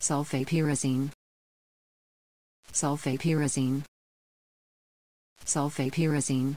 sulfapyrazine. Sulfapyrazine. Sulfapyrazine.